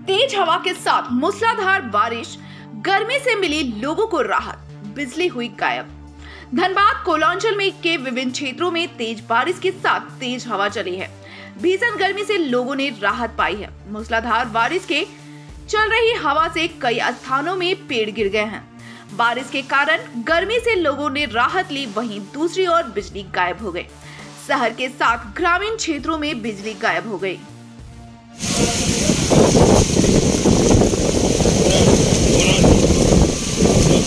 तेज हवा के साथ मूसलाधार बारिश गर्मी से मिली लोगों को राहत, बिजली हुई गायब। धनबाद, कोलांचल में के विभिन्न क्षेत्रों में तेज बारिश के साथ तेज हवा चली है। भीषण गर्मी से लोगों ने राहत पाई है। मूसलाधार बारिश के चल रही हवा से कई स्थानों में पेड़ गिर गए हैं। बारिश के कारण गर्मी से लोगों ने राहत ली, वहीं दूसरी ओर बिजली गायब हो गई। शहर के साथ ग्रामीण क्षेत्रों में बिजली गायब हो गई।